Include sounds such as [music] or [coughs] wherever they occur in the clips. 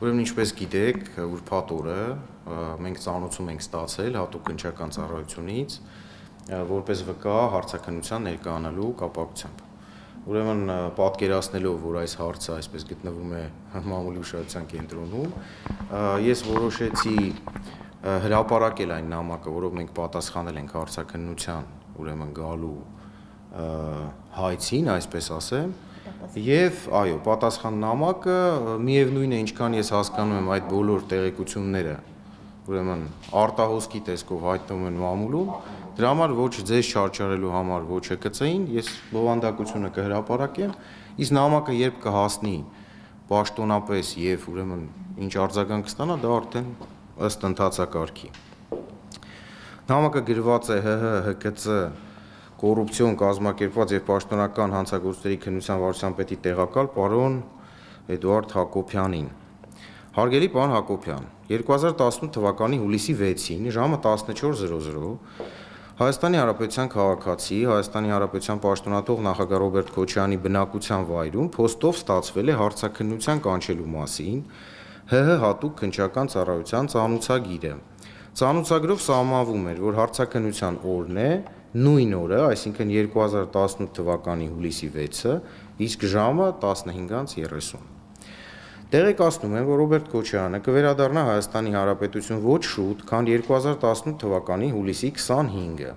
Ուրեմն ինչպես գիտեք, ուրբաթ օրը մենք ծանոթում ենք ստացել հատուկ քնչական ծառայությունից որպես վկա հարցակնության ներկայանալու կապակցությամբ։ Ուրեմն պատկերացնելով, որ այս հարցը այսպես գտնվում է մամուլի ուշադրության կենտրոնում, ես որոշեցի հրապարակել այն նամակը, որով մենք պատասխանել ենք հարցակնության, ուրեմն գալու հայցին, այսպես ասեմ, Եվ այո, պատասխան նամակը միևնույն է, ինչքան ես հասկանում եմ այդ բոլոր տեղեկությունները, ուրեմն արտահոսքի տեսքով հայտնվում են մամուլում, դրա համար ոչ ձեզ չարչարելու համար, ոչ ՀԿՑ-ին, ես բովանդակությունը կհրապարակեմ, իսկ նամակը երբ կհասնի պաշտոնապես եւ ուրեմն ինչ արձագանք կստանա, դա արդեն ըստ ընթացակարգի։ Նամակը գրված է ՀՀ ՀԿՑ կոռուպցիոն կազմակերպված եւ պաշտոնական հանցագործների քննության վարչության պետի տեղակալ պարոն Էդուարդ Հակոբյանին։ Հարգելի պարոն Հակոբյան, 2018 թվականի հուլիսի 6-ին ժամը 14:00 Հայաստանի Հանրապետության քաղաքացի, Հայաստանի Հանրապետության պաշտոնատող նախագահ Ռոբերտ Քոչյանի բնակության վայրում փոստով ստացվել է հարցակնության կանչելու մասին ՀՀ հատուկ քնչական ծառայության ծանուցագիրը։ Ծանուցագրով սահմանվում էր, որ հարցակնության օրն է նույն օրը, այսինքն 2018 թվականի հուլիսի 6-ը, իսկ ժամը 15:30։ Տեղեկացնում եմ, որ Ռոբերտ Քոչյանը կվերադառնա Հայաստանի Հանրապետություն ոչ շուտ, քան 2018 թվականի հուլիսի 25-ը։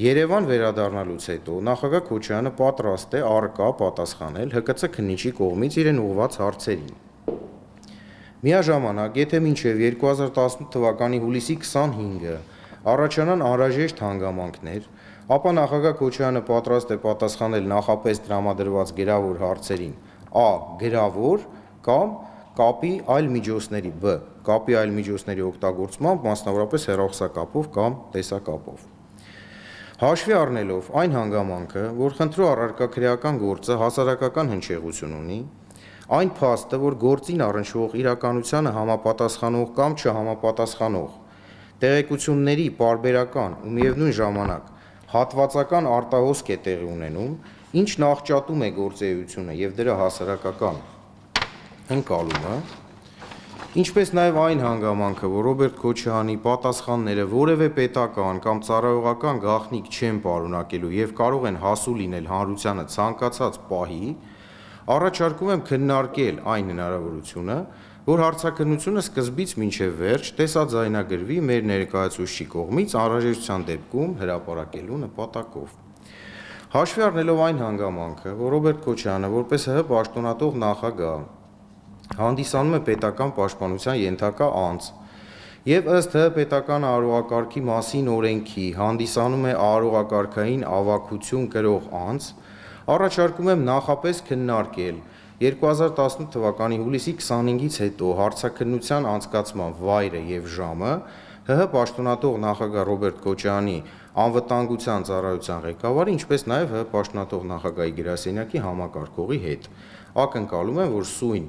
Երևան վերադառնալուց հետո նախագահ Քոչյանը պատրաստ է արկա պատասխանել ՀԿՑ քննիչի կողմից իրեն ուղված հարցերին։ Միաժամանակ, եթե մինչև 2018 թվականի հուլիսի 25-ը առաջանան անհրաժեշտ հանգամանքներ, ապա նախագահ Քոչյանը պատրաստ է պատասխանել նախապես տրամադրված գրավոր հարցերին a. գրավոր կամ կապի այլ միջոցների b. կապի այլ միջոցների օգտագործմամբ, մասնավորապես հեռախոսակապով կամ տեսակապով։ Հաշվի առնելով այն հանգամանքը, որ խնդրու առարկա քրեական գործը հասարակական հնչեղություն ունի, այն փաստը, որ գործին առնչվող իրականությանը համապատասխանող կամ չհամապատասխանող տեղեկությունների պարբերական ու միևնույն ժամանակ հատվածական արտահոսք է տեղի ունենում, ինչն աղճատում է գործեությունը եւ դրա հասարակական ընկալումը, ինչպես նաեւ այն հանգամանքը, որ Ռոբերտ Քոչյանի պատասխանները որևէ պետական կամ ծառայողական գաղտնիք չեն պարունակելու եւ կարող են հասու լինել հանրությանը ցանկացած պահի, առաջարկում եմ քննարկել այն հնարավորությունը, որ հարցակնությունը սկզբից մինչև վերջ տեսաձայնագրվի մեր ներկայացուցչի կողմից անհրաժեշտության դեպքում հրապարակելու նպատակով։ Հաշվի առնելով այն հանգամանքը, որ Ռոբերտ Քոչյանը որպես ՀՀ պաշտոնատող նախագահ հանդիսանում է պետական պաշտպանության ենթակա անձ եւ ըստ ՀՀ պետական արարողակարգի մասին օրենքի հանդիսանում է արարողակարգային ավակություն կրող անձ, առաջարկում եմ նախապես քննարկել 2018 թվականի հուլիսի 25-ից հետո հարցակնության անցկացման վայրը եւ ժամը ՀՀ պաշտոնատող նախագահ Ռոբերտ Քոչյանի անվտանգության ծառայության ղեկավարի, ինչպես նաեւ ՀՀ պաշտոնատող նախագահի գրասենյակի համակարգողի հետ։ Ակնկալում եմ, որ սույն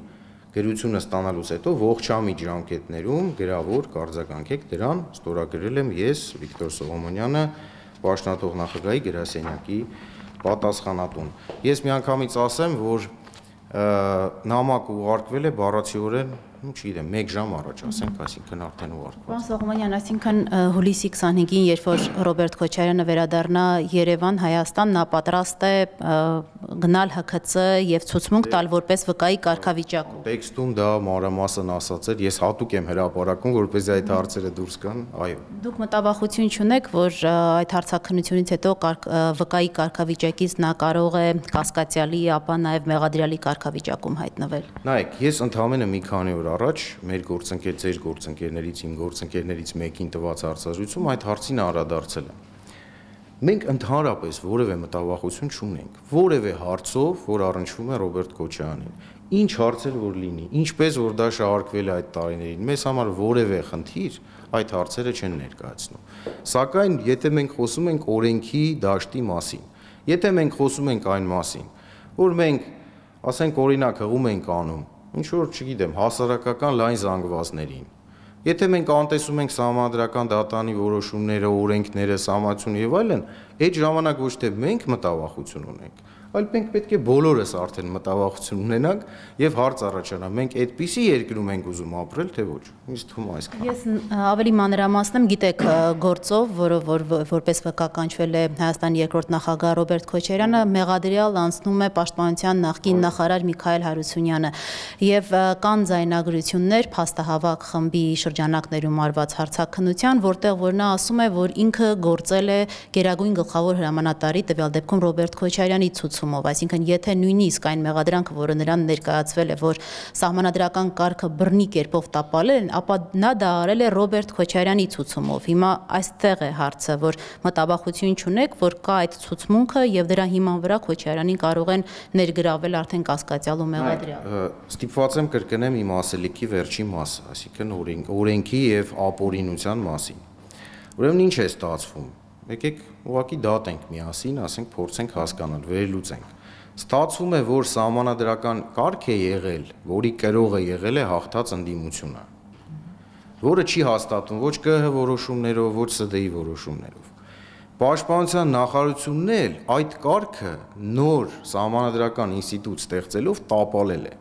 գրությունը ստանալուց հետո ողջամիտ ժամկետներում գրավոր կարձականքեք դրան, ստորագրել եմ ես Վիկտոր Սողոմոնյանը, պաշտոնատող նախագահի գրասենյակի պատասխանատուն։ Ես միանգամից ասեմ, որ նամակ ուղարկվել է բառացիորեն չգիտեմ, 1 ժամ առաջ ասենք, այսինքն արդեն ուղարկված։ Պարոն Սողոմոնյան, այսինքն հուլիսի 25-ին, երբ որ Ռոբերտ Քոչարյանը վերադառնա Երևան, Հայաստան, նա պատրաստ է գնալ ՀՔՑ եւ ցուցմունք տալ որպես վկայի կարգավիճակում։ Տեքստում դա մանրամասն ասած էր, ես հատուկ եմ հրապարակում, որպեսզի այդ հարցերը դուրս գան, այո։ Դուք մտավախություն չունեք, որ այդ հարցակնությունից հետո վկայի կարգավիճակից նա կարող է կասկածյալի, ապա նաեւ մեղադրյալի կարգավիճակում հայտնվել։ Նայեք, ես ընդհանրապես մի քանի օր առաջ մեր գործընկեր ձեր գործընկերներից իմ գործընկերներից մեկին տված հարցազրույցում այդ հարցին անդրադարձել եմ։ Մենք ընդհանրապես որևէ մտավախություն չունենք որևէ հարցով, որ առնչվում է Ռոբերտ Քոչյանին։ Ինչ հարցեր որ լինի, ինչպես որ դա շահարկվել է այդ տարիներին, մեզ համար որևէ խնդիր այդ հարցերը չեն ներկայացնում։ Սակայն եթե մենք խոսում ենք օրենքի դաշտի մասին, եթե մենք խոսում ենք այն մասին, որ մենք ասենք օրինակ հղում ենք անում ինչ որ, չգիտեմ, հասարակական լայն զանգվածներին։ Եթե մենք անտեսում ենք համանդրական դատանի որոշումները, օրենքները, համացուն եւ այլն, այդ ժամանակ ոչ թե մենք մտավախություն ունենք, այլ մենք պետք է բոլորս արդեն մտավախություն ունենանք եւ հարց առաջանա մենք այդպիսի երկրում ենք ուզում ապրել թե ոչ ինձ թվում է այսքան Ես ավելի մանրամասնեմ, գիտեք, գործով, որը որ որպես վկա կանչվել է Հայաստանի երկրորդ նախագահ Ռոբերտ Քոչարյանը, մեղադրյալ անցնում է պաշտպանության նախկին նախարար Միքայել Հարությունյանը եւ կան ձայնագրություններ փաստահավաք խմբի շրջանակներում արված հարցակնության, որտեղ որ նա ասում է, որ ինքը գործել է Գերագույն գլխավոր հրամանատարի տվյալ դեպքում Ռոբերտ Քոչարյանի ցուցումով, այսինքն եթե նույնիսկ այն մեղադրանքը, որը նրան ներկայացվել է, որ սահմանադրական կարգը բռնի կերպով տապալել են, ապա նա դա արել է Ռոբերտ Քոչարյանի ցուցումով։ Հիմա այստեղ է հարցը, որ մտաբախություն չունեք, որ կա այդ ցուցմունքը եւ դրա հիման վրա Քոչարյանին կարող են ներգրավել արդեն կասկածյալ ու մեղադրյալ։ Ստիպված եմ կրկնեմ իմ ասելիքի վերջի մասը, այսինքն օրենք, օրենքի եւ ապօրինության մասին։ Ուրեմն ինչ է ստացվում եկեք ուղակի դատենք միասին, ասենք փորձենք հասկանալ, վերելուծենք։ Ստացվում է, որ սահմանադրական կարգ է եղել, որի կրողը եղել է հաղթած ընդդիմությունը, որը չի հաստատվում ոչ ԿՀ որոշումներով, ոչ ՍԴ-ի որոշումներով։ Պաշտպանության նախարարությունն էլ այդ կարգը նոր սահմանադրական ինստիտուտ ստեղծելով տապալել է։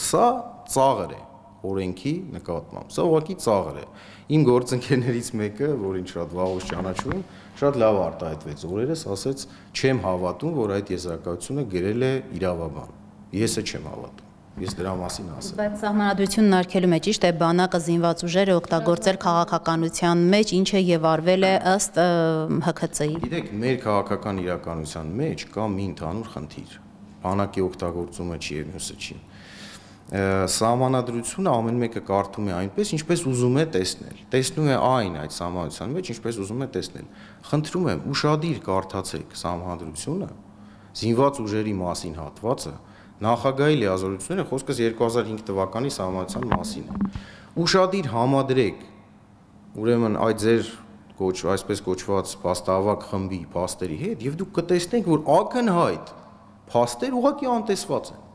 Սա ծաղր է օրենքի նկատմամբ։ Սա ուղղակի ծաղր է։ Իմ գործընկերներից մեկը, որին շատ վաղուց ճանաչում շատ լավ արտահայտվեց օրերս, ասեց, չեմ հավատում, որ այդ եզրակացությունը գրել է իրավաբան։ Եսը չեմ հավատում ես դրա մասին ասեմ։ Բայց սահմանադրությունն արկելու մեջ ճիշտ է բանակը զինված ուժերը օգտագործել քաղաքականության մեջ, ինչը եւ արվել է ըստ ՀՔՑ-ի։ Գիտեք, մեր քաղաքական իրականության մեջ կա մի ընդհանուր խնդիր։ Բանակի օգտագործումը չի եւ մյուսը չի սահմանադրությունը ամեն մեկը կարդում է այնպես, ինչպես ուզում է տեսնել։ Տեսնում է այն այդ սահմանության մեջ, ինչպես ուզում է տեսնել։ Խնդրում եմ, ուշադիր կարդացեք սահմանադրությունը, զինված ուժերի մասին հատվածը, նախագահի լիազորությունները, խոսքս 2005 թվականի սահմանության մասին է։ Ուշադիր համադրեք ուրեմն այդ ձեր կոչ այսպես կոչված փաստավակ խմբի փաստերի հետ եւ դուք կտեսնեք, որ ակնհայտ փաստեր ուղղակի անտեսված են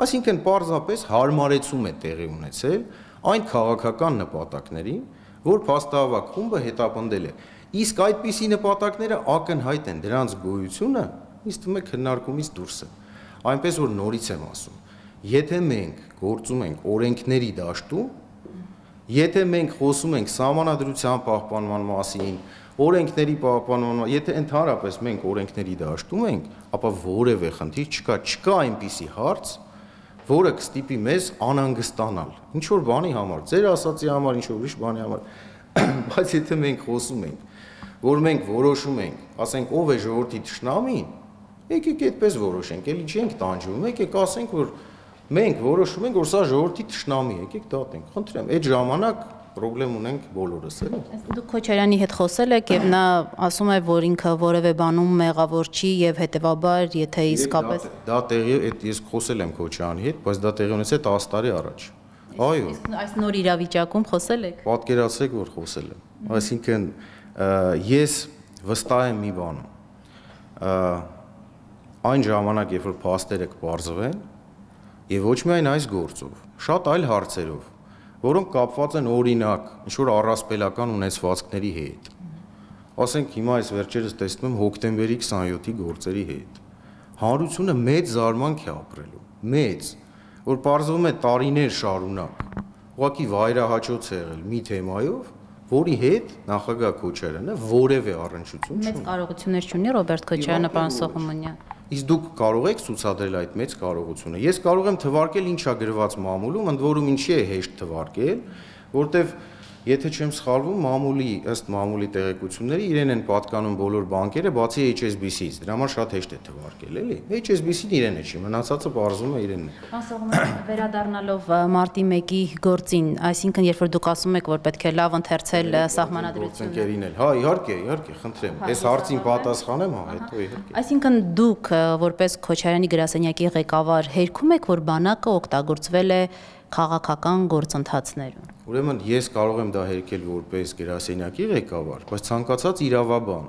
Այսինքն պարզապես հարմարեցում է տեղի ունեցել այն քաղաքական նպատակներին, որ փաստահավաք խումբը հետապնդել է։ Իսկ այդպիսի նպատակները ակնհայտ են, դրանց գոյությունը ինձ թվում է քննարկումից դուրս է։ Այնպես որ նորից եմ ասում, եթե մենք գործում ենք օրենքների դաշտում, եթե մենք խոսում ենք սահմանադրության պահպանման մասին, օրենքների պահպանման, եթե ընդհանրապես մենք օրենքների դաշտում ենք, ապա որևէ խնդիր չկա, չկա այնպիսի հարց, որը կստիպի մեզ անհանգստանալ ինչ որ բանի համար, ձեր ասացի համար, ինչ որ ուրիշ բանի համար։ [clears throat] Բայց եթե մենք խոսում ենք, որ մենք որոշում ենք, ասենք ով է ժողովրդի ճշնամին, եկեք այդպես որոշենք, էլի չենք տանջում, եկեք ասենք որ մենք որոշում ենք, որ սա ժողովրդի ճշնամի է, եկեք դատենք։ Խնդրեմ, այդ ժամանակ խնդրեմ ունենք բոլորս, էլի։ Դուք Քոչարյանի հետ խոսել եք եւ նա ասում է, որ ինքը որևէ բանում մեղավոր չի եւ հետեւաբար, եթե իսկապես դա տեղի այդ ես խոսել եմ Քոչարյանի հետ, բայց դա տեղի ունեցել 10 տարի առաջ։ Այո։ Այս նոր իրավիճակում խոսել եք։ Պատկերացրեք, որ խոսել եմ։ Այսինքն ես վստահ եմ մի բանում։ Այն ժամանակ, երբ որ փաստերը կբարձվեն, եւ ոչ միայն այս գործով, շատ այլ հարցերով, որոնք կապված են օրինակ ինչ որ առասպելական ունեցվածքների հետ։ Ասենք հիմա այս վերջերս տեսնում եմ հոկտեմբերի 27-ի գործերի հետ։ Հանրությունը մեծ զարմանք է ապրելու, մեծ, որ parzվում է տարիներ շարունակ։ Ուղղակի վայրահաճոց է եղել մի թեմայով, որի հետ նախագահ Քոչարյանը որևէ առնչություն չունի։ Մեծ կարողություններ չունի Ռոբերտ Քոչարյանը, պարոն Սողոմոնյան։ Իսկ դուք կարող եք ցուցադրել այդ մեծ կարողությունը։ Ես կարող եմ թվարկել ինչա գրված մամուլում, ընդ որում ինչի է հեշտ թվարկել, որտեվ Եթե չեմ սխալվում, մամուլի ըստ մամուլի տեղեկությունների իրեն են պատկանում բոլոր բանկերը, բացի HSBC-ից։ Դրա համար շատ հեշտ է թվարկել, էլի։ HSBC-ն իրեն է չի, մնացածը բարձում է իրենն է։ Ասողում [coughs] վերադառնալով մարտի 1-ի գործին, այսինքն երբ որ դուք ասում եք, որ պետք է լավ ընթերցել սահմանադրությունը։ Գործընկերին էլ, հա, իհարկե, իհարկե, խնդրեմ։ Այս հարցին պատասխանեմ, հա, հետո իհարկե։ Այսինքն դուք որպես Քոչարյանի գրասենյակի ղեկավար հերքում եք, որ բանակը օգտագործվել է քաղաքական գործընթացներում։ Ուրեմն ես կարող եմ դա հերքել որպես գրասենյակի ղեկավար, բայց ցանկացած իրավաբան,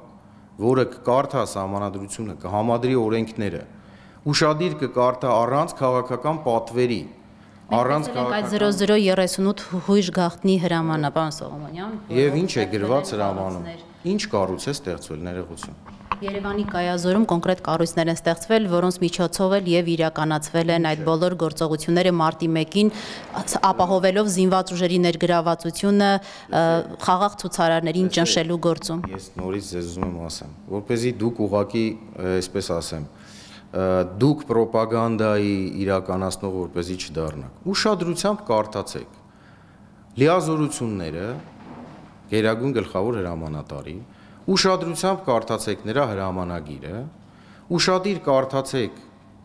որը կկարդա սահմանադրությունը, կհամադրի օրենքները, ուշադիր կկարդա առանց քաղաքական պատվերի, առանց քաղաքական այդ 0038 հույժ գախտնի հրամանը, պարոն Սողոմոնյան։ Եվ ինչ է գրված հրամանում։ Ինչ կառույց է ստեղծվել ներողություն։ Երևանի կայազորում կոնկրետ կառույցներ են ստեղծվել, որոնց միջոցով էլ եւ իրականացվել են այդ բոլոր գործողությունները մարտի 1-ին ապահովելով զինված ուժերի ներգրավվածությունը խաղաղ ցուցարարներին ճնշելու գործում։ Ես նորից ձեզ ուզում եմ ասեմ, որ เป զի դուք ուղակի, այսպես ասեմ, դուք ռոպագանդայի իրականացնող որպեսի չդառնաք։ Ուշադրությամբ կարդացեք լիազորությունները Գերագույն գլխավոր հրամանատարի, ուշադրությամբ կարդացեք նրա հրամանագիրը, ուշադիր կարդացեք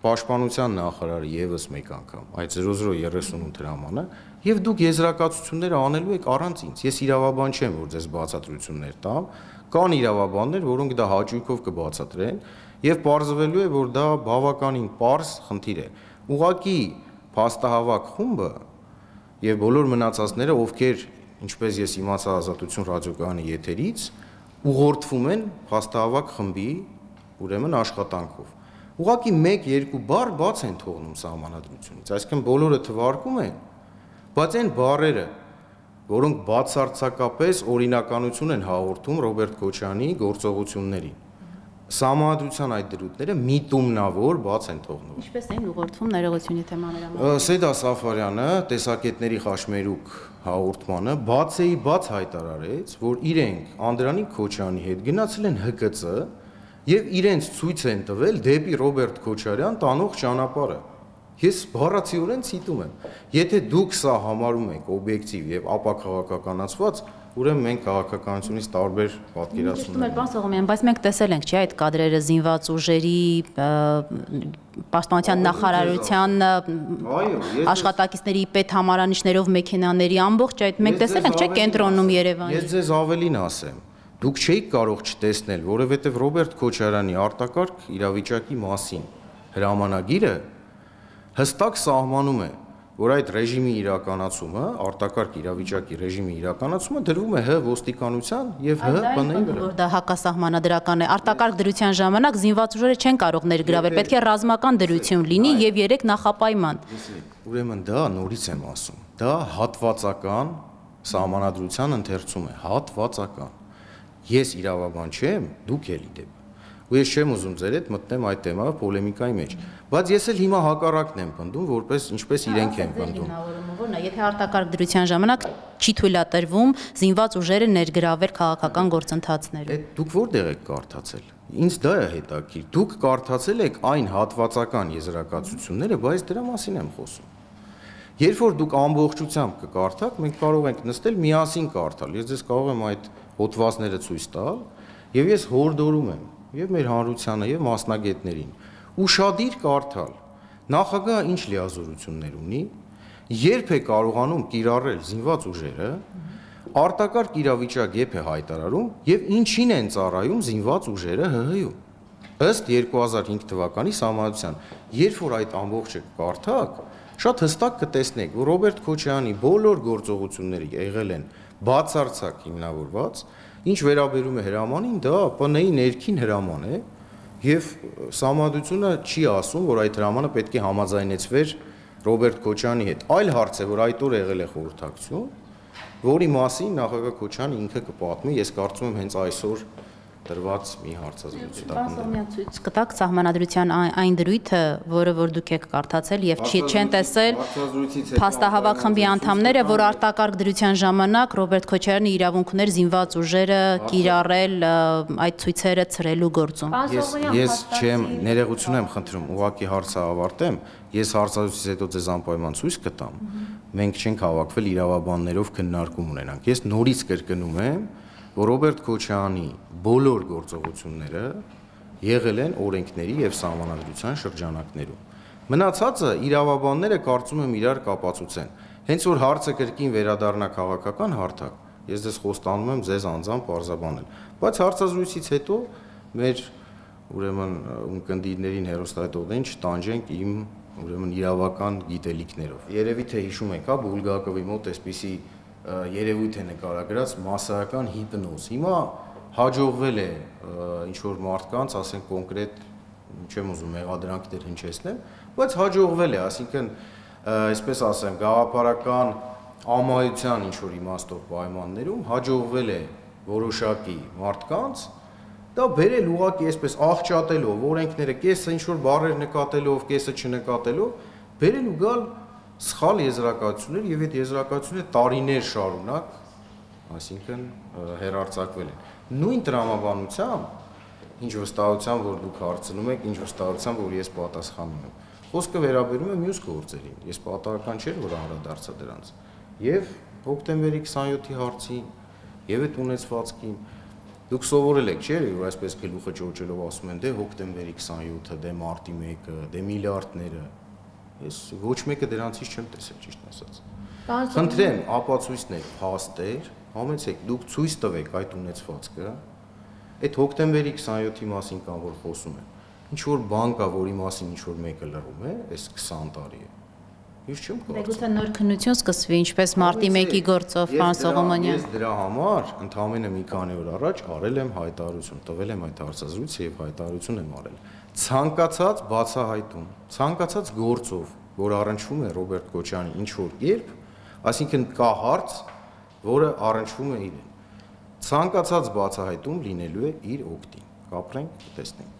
Պաշտպանության նախարարի եւս մեկ անգամ այդ 0038 հրամանը եւ դուք եզրակացությունները անելու եք առանց ինձ։ Ես իրավաբան չեմ, որ ձեզ բացատրություններ տամ, կան իրավաբաններ, որոնք դա հաճույքով կբացատրեն եւ ողջվելու է, որ դա բավականին པարս խնդիր է։ Ուղղակի փաստահավաք խումբը եւ բոլոր մնացածները, ովքեր, ինչպես ես իմացա Ազատություն ռադիոկայանի եթերից, ուղղորդվում են փաստահավաք խմբի ուրեմն աշխատանքով։ Ուղղակի 1-2 բառ բաց են թողնում սահմանադրությունից, այսինքն բոլորը թվարկում են, բայց այն բառերը, որոնք բացարձակապես օրինականություն են հաղորդում Ռոբերտ Քոչյանի գործողություններին Սահմանադրության այդ դրույթները միտումնավոր բաց են թողնում։ Ինչպես էին ուղղորդվում ներողությունի թեմաները։ Սեդա Սաֆարյանը տեսակետների խաշմերուկ հաղորդմանը բացեի բաց հայտարարեց, որ իրենք Անդրանիկ Քոչյանի հետ գնացել են ՀԿՑ եւ իրենց ցույց են տվել դեպի Ռոբերտ Քոչարյան տանող ճանապարհը։ Ես բառացիորեն ցիտում եմ։ Եթե դուք սա համարում եք օբյեկտիվ եւ ապակաղակականացված, ուրեմն մենք քաղաքականությունից տարբեր պատկերացում ունենք։ Պարոն Սողոմյան, բայց մենք տեսել ենք, չէ՞, այդ կադրերը զինված ուժերի պաշտպանության նախարարության աշխատակիցների պետ համարանիշներով մեքենաների ամբողջ այդ մենք տեսել ենք, չէ՞, կենտրոնում Երևանի։ Ես ձեզ ավելին ասեմ, դուք չէիք կարող չտեսնել, որովհետև Ռոբերտ Քոչարյանի արտակարգ իրավիճակի մասին հրամանագիրը հստակ սահմանում է որ այդ ռեժիմի իրականացումը, արտակարգ իրավիճակի ռեժիմի իրականացումը դրվում է ՀՀ ոստիկանության եւ ՀՀ ՊՆ-ի վրա։ Որ դա հակասահմանադրական է, արտակարգ դրության ժամանակ զինված ուժերը չեն կարող ներգրավել, պետք է ռազմական դրություն լինի եւ երեք նախապայման։ Ուրեմն դա նորից եմ ասում, դա հատվածական սահմանադրության ընթերցում է, հատվածական։ Ես իրավաբան չեմ, դուք ելի դեպ ու ես չեմ ուզում ձեր հետ մտնեմ այդ թեմայով պոլեմիկայի մեջ բայց ես էլ հիմա հակառակն եմ պնդում որպես ինչպես իրենք են պնդում որն է եթե արտակարգ դրության ժամանակ չի թույլատրվում զինված ուժերը ներգրավել քաղաքական գործընթացներում այդ դուք որտեղ եք կարդացել ինձ դա է հետաքրիր դուք կարդացել եք այն հատվածական եզրակացությունները բայց դրա մասին եմ խոսում Երբ որ դուք ամբողջությամբ կկարդաք, մենք կարող ենք նստել միասին կարդալ։ Ես ձեզ կարող եմ այդ հոդվածները ցույց տալ, եւ ես հորդորում եմ եւ մեր հանրությանը եւ մասնագետներին ուշադիր կարդալ նախագահը ինչ լիազորություններ ունի երբ է կարողանում կիրառել զինված ուժերը արտակարգ իրավիճակ երբ է հայտարարում եւ ինչին են ծառայում զինված ուժերը ՀՀ-ում ըստ 2005 թվականի համանadrության երբ որ այդ ամբողջը կարդաք շատ հստակ կտեսնեք որ Ռոբերտ Քոչյանի բոլոր գործողությունները եղել են բացարձակ հիմնավորված Ինչ վերաբերում է հրամանին, դա ՊՆ-ի ներքին հրաման է եւ համադրությունը չի ասում, որ այդ հրամանը պետք է համաձայնեցվեր Ռոբերտ Քոչյանի հետ։ Այլ հարց է, որ այդ օր եղել է խորհրդակցություն, որի մասին նախագահ Քոչյանը ինքը կպատմի, ես կարծում եմ հենց այսօր տրված մի հարցազրույցի տակ ցույց կտակ սահմանադրության այն դրույթը, որը որ դուք եք կարդացել եւ չի չեն տեսել փաստահավաք խմբի անդամները, որ արտակարգ դրության ժամանակ Ռոբերտ Քոչարյանի իրավունք ուներ զինված ուժերը կիրառել այդ ցույցերը ծրելու գործում։ Ես ես չեմ ներողություն եմ խնդրում, ուղակի հարցը ավարտեմ։ Ես հարցազրույցից հետո ձեզ անպայման ցույց կտամ։ Մենք չենք հավաքվել իրավաբաններով քննարկում ունենանք։ Ես նորից կրկնում եմ, Ռոբերտ Քոչյանի բոլոր գործողությունները եղել են օրենքների եւ սահմանադրության շրջանակներում։ Մնացածը իրավաբանները կարծում եմ իրար կապացուցեն։ Հենց որ հարցը կրկին վերադառնա քաղաքական հարթակ, ես դες խոստանում եմ ձեզ անձամբ parzabanել։ Բայց հարցազրույցից հետո մեր ուրեմն ունկնդիրներին հերոստատողներին չտանջենք իմ ուրեմն իրավական գիտելիքներով։ Երևի թե հիշում եք, հա Բուլգակովի մոտ այսպիսի երևույթ է նկարագրած massական հիպնոզ։ Հիմա հաջողվել է ինչ որ մարդկանց, ասենք կոնկրետ չեմ ուզում մեղադրանքներ հնչեցնել, բայց հաջողվել է, ասինքն այսպես ասեմ, գաղափարական ամայության ինչ որ իմաստով պայմաններում հաջողվել է որոշակի մարդկանց դա բերել ուղակի այսպես աղճատելով, օրենքները կեսը ինչ որ բառեր նկատելով, կեսը չնկատելով, բերել ու գալ սխալ եզրակացություններ եւ այդ եզրակացությունները տարիներ շարունակ, այսինքն հերարցակվել են։ Նույն տրամաբանությամբ ինչ վստահությամբ որ դուք հարցնում եք, ինչ վստահությամբ որ ես պատասխանում եմ։ Խոսքը վերաբերում է մյուս գործերին։ Ես պատահական չէր որ անդրադարձա դրանց։ Եվ հոկտեմբերի 27-ի հարցին, եւ այդ ունեցվածքին Դուք սովորել եք, չէ՞, որ այսպես գլուխը ճոճելով ասում են, դե հոկտեմբերի 27-ը, դե մարտի 1-ը, դե միլիարդները։ Ես ոչ մեկը դրանցից չեմ տեսել, ճիշտ ասած։ Խնդրեմ, ապացույցներ, փաստեր, համեցեք, դուք ցույց տվեք այդ ունեցվածքը։ Այդ հոկտեմբերի 27-ի մասին կան որ խոսում են։ Ինչ որ բան կա, որի մասին ինչ որ մեկը լռում է, այս 20 տարի է։ Ես չեմ կարծում։ Դե նոր քննություն սկսվի, ինչպես մարտի 1-ի գործով պարոն Սողոմոնյան։ Ես դրա համար ընդամենը մի քանի օր առաջ արել եմ հայտարարություն, տվել եմ այդ հարցազրույցը եւ հայտարարություն եմ արել։ Ցանկացած բացահայտում, ցանկացած գործով, որ առնչվում է Ռոբերտ Քոչյանի ինչ որ երբ, այսինքն կա հարց, որը առնչվում է իրեն։ Ցանկացած բացահայտում լինելու է իր օգտին։ Կապրենք, տեսնենք։